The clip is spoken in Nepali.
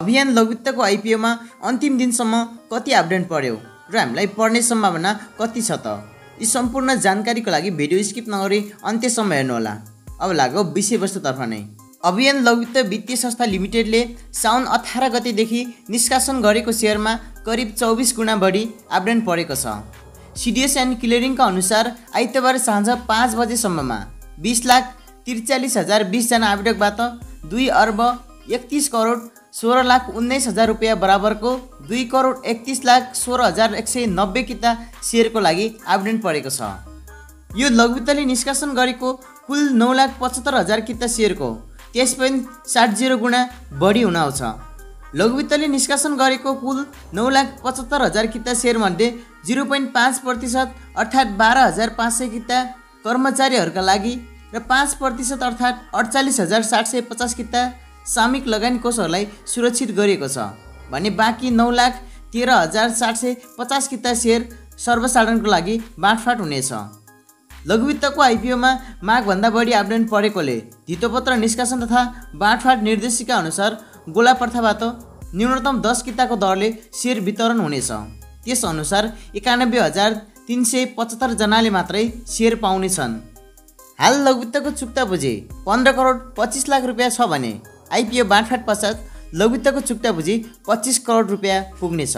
अभियान लघुवित्तको आइपिओमा अन्तिम दिनसम्म कति अपडेट पर्यो र हामीलाई पढ्ने सम्भावना कति छ त? यी सम्पूर्ण जानकारीको लागि भिडियो स्किप नगरी अन्त्यसम्म हेर्नुहोला। अब लागौ विषयवस्तुतर्फ नै। अभियान लघुवित्त वित्तीय संस्था लिमिटेडले साउन अठार गतेदेखि निष्कासन गरेको सेयरमा करिब चौबिस गुणा बढी अपडेट परेको छ। सिडिएस एन्ड क्लियरिङका अनुसार आइतबार साँझ पाँच बजेसम्ममा बिस लाख त्रिचालिस हजार बिसजना आवेदकबाट दुई अर्ब एकतिस करोड सोह्र लाख उन्नाइस हजार रुपियाँ बराबरको दुई करोड एकतिस लाख सोह्र हजार एक सय नब्बे किता सेयरको लागि आवेदन परेको छ। यो लघुवित्तले निष्कासन गरेको कुल नौ लाख पचहत्तर हजार किता सेयरको तेइस पोइन्ट सात जिरो गुणा बढी हुन आउँछ। लघुवित्तले निष्कासन गरेको कुल नौ लाख पचहत्तर हजार किता सेयरमध्ये जिरो पोइन्ट पाँच प्रतिशत अर्थात् बाह्र हजार पाँच सय किता कर्मचारीहरूका लागि र पाँच प्रतिशत अर्थात् अडचालिस हजार सात सय पचास किता सामूहिक लगानी कोषहरूलाई सुरक्षित गरिएको छ। भने बाँकी नौ लाख तेह्र हजार सात सय पचास किता सेयर सर्वसाधारणको लागि बाँडफाँड हुनेछ। लघुवित्तको आइपिओमा मागभन्दा बढी आवेदन परेकोले धितोपत्र निष्कासन तथा बाँडफाँड निर्देशिका अनुसार गोला प्रथाबाट न्यूनतम दस किताको दरले सेयर वितरण हुनेछ। त्यसअनुसार एकानब्बे हजार तिन सय पचहत्तरजनाले मात्रै सेयर पाउनेछन् हाल लघुवित्तको चुक्ता बुझे पन्ध्र करोड पच्चिस लाख रुपियाँ छ भने आइपिओ बाँडफाँड पश्चात लघुवित्तको चुक्ता बुझी पच्चिस करोड रुपियाँ पुग्नेछ।